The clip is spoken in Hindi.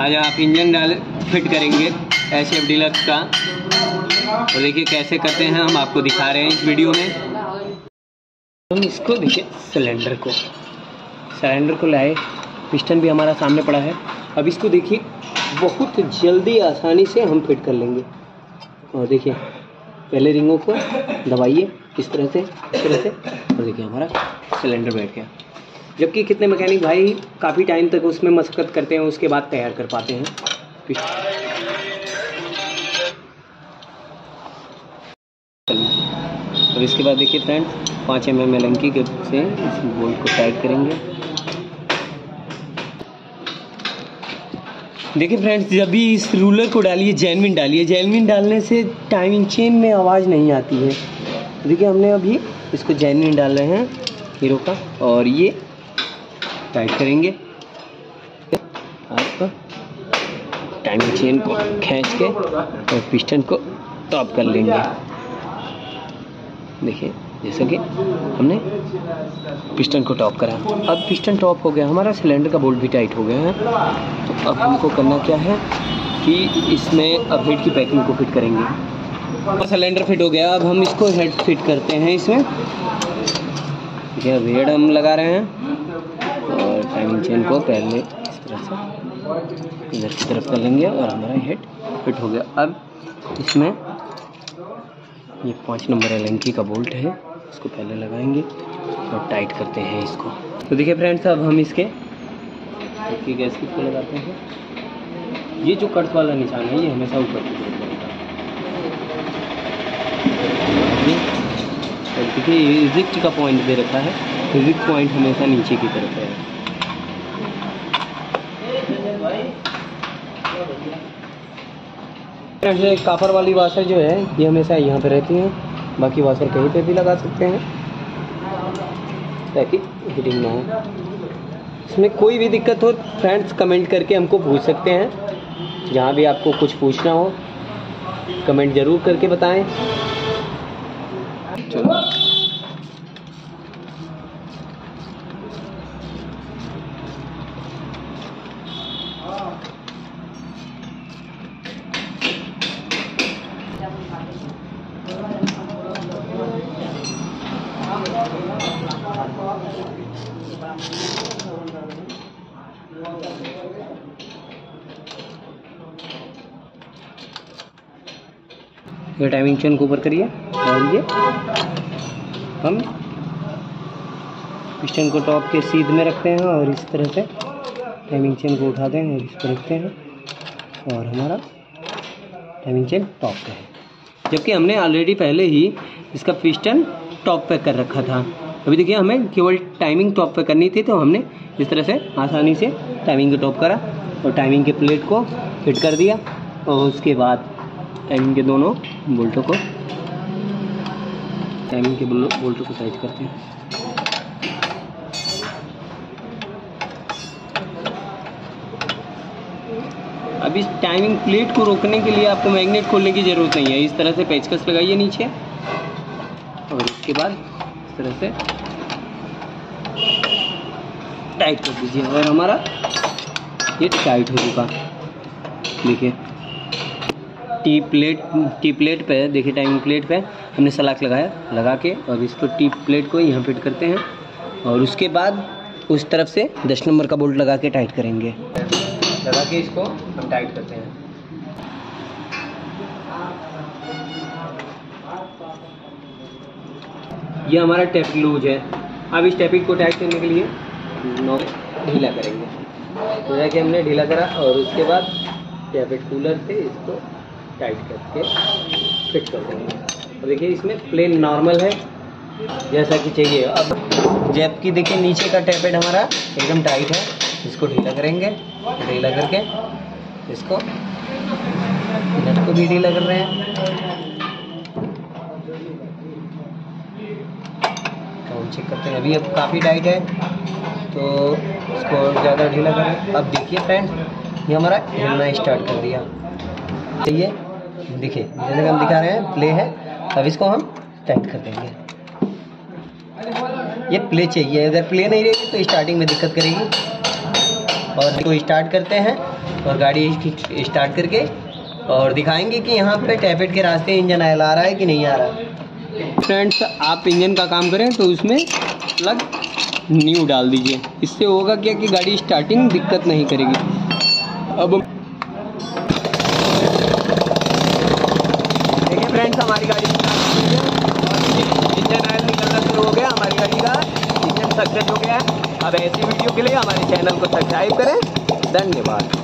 आज आप इंजन डाल, फिट करेंगे एस एफ़ डीलक्स का। तो देखिए कैसे करते हैं, हम आपको दिखा रहे हैं इस वीडियो में। हम इसको देखिए सिलेंडर को। सिलेंडर को लाए पिस्टन भी हमारा सामने पड़ा है। अब इसको देखिए, बहुत जल्दी आसानी से हम फिट कर लेंगे। और देखिए, पहले रिंगों को दबाइए, इस तरह से, इस तरह से। और देखिए हमारा सिलेंडर बैठ गया। जबकि कितने मैकेनिक भाई काफ़ी टाइम तक उसमें मशक्क़त करते हैं, उसके बाद तैयार कर पाते हैं। और इसके बाद देखिए फ्रेंड्स पाँच एम एम एलंकी के से इस बोल्ट को टाइट करेंगे। देखिए फ्रेंड्स जब भी इस रूलर को डालिए जैनविन डालिए जैनविन डालने से टाइमिंग चेन में आवाज़ नहीं आती है। देखिए हमने अभी इसको जैनविन डाल रहे हैं हीरो का, और ये टाइट करेंगे। आपका टाइमिंग चेन को खींच के और पिस्टन को टॉप कर लेंगे। देखिए, जैसा कि हमने पिस्टन को टॉप करा। अब पिस्टन टॉप हो गया। हमारा सिलेंडर का बोल्ट भी टाइट हो गया है। तो अब हमको करना क्या है कि इसमें अब हेड की पैकिंग को फिट करेंगे। सिलेंडर फिट हो गया। अब हम इसको हेड फिट करते हैं इसमें। ठीक है हेड हम लगा रहे हैं। टाइमिंग चेन को पहले इस तरह से इधर की तरफ़ कर लेंगे और हमारा हेड फिट हो गया। अब इसमें ये पाँच नंबर एलंकी का बोल्ट है, इसको पहले लगाएँगे और टाइट करते हैं इसको। तो देखिए फ्रेंड्स अब हम इसके इसकी गैस को लगाते हैं। ये जो कट वाला निशान है, ये हमेशा ऊपर की तरफ़ और देखिए, ये इजिक्ट का पॉइंट दे रखा है इजिक्ट पॉइंट हमेशा नीचे की तरफ़ है। फ्रेंड्स कापर वाली वाशर जो है, ये हमेशा यहाँ पे रहती हैं। बाकी वाशर कहीं पे भी लगा सकते हैं। ताकि हीटिंग ना हो। इसमें कोई भी दिक्कत हो फ्रेंड्स कमेंट करके हमको पूछ सकते हैं। जहाँ भी आपको कुछ पूछना हो कमेंट ज़रूर करके बताएँ। चलो। ये टाइमिंग चेन को ऊपर करिए, और ये हम पिस्टन को टॉप के सीध में रखते हैं और इस तरह से टाइमिंग चेन को उठाते हैं और इस पर रखते हैं। और हमारा टाइमिंग चेन टॉप का है। जबकि हमने ऑलरेडी पहले ही इसका पिस्टन टॉप पे कर रखा था। अभी देखिए, हमें केवल टाइमिंग टॉप पे करनी थी तो हमने इस तरह से आसानी से टाइमिंग को टॉप करा और टाइमिंग के प्लेट को फिट कर दिया और उसके बाद टाइमिंग के दोनों बोल्टों को टाइमिंग के बोल्टों को साइज़ करते हैं। अब इस टाइमिंग प्लेट को रोकने के लिए आपको मैग्नेट खोलने की ज़रूरत नहीं है। इस तरह से पेचकस लगाइए नीचे। और इसके बाद इस तरह से टाइट कर दीजिए। और हमारा ये टाइट हो चुका। देखिए। टी प्लेट टी प्लेट पे देखिए टाइमिंग प्लेट पे। हमने सलाख लगाया, लगा के। और इसको टी प्लेट को यहाँ फिट करते हैं। और उसके बाद उस तरफ़ से दस नंबर का बोल्ट लगा के टाइट करेंगे। लगा के इसको हम टाइट करते हैं। ये हमारा टेप लूज है। अब इस टेपिंग को टाइट करने के लिए ढीला करेंगे। तो जाके हमने ढीला करा और उसके बाद टैपेट कूलर से इसको टाइट करके फिट कर देंगे। और देखिए, इसमें प्लेन नॉर्मल है, जैसा कि चाहिए। अब जैप की देखिए, नीचे का टैपेट हमारा एकदम टाइट है। इसको ढीला करेंगे, ढीला करके इसको नट को भी ढीला कर रहे हैं। तो चेक करते हैं। अभी अब काफ़ी टाइट है तो इसको ज़्यादा ढीला करें। अब देखिए फ्रेंड ये हमारा हिलना स्टार्ट कर दिया। चाहिए देखिए जैसे हम दिखा रहे हैं प्ले है, अब इसको हम टाइट कर देंगे। ये प्ले चाहिए, अगर प्ले नहीं रहेगी तो स्टार्टिंग में दिक्कत करेगी। और इसको स्टार्ट करते हैं और गाड़ी स्टार्ट करके और दिखाएँगे कि यहाँ पे टैपेट के रास्ते इंजन आयल आ रहा है कि नहीं आ रहा। फ्रेंड्स आप इंजन का काम करें तो उसमें प्लग न्यू डाल दीजिए। इससे होगा क्या कि गाड़ी स्टार्टिंग दिक्कत नहीं करेगी। अब देखिए फ्रेंड्स हमारी गाड़ी इंजन ऑयल निकलना शुरू हो गया। हमारी गाड़ी का इंजन सक्सेस हो गया है। अब ऐसी वीडियो के लिए हमारे चैनल को सब्सक्राइब करें। धन्यवाद।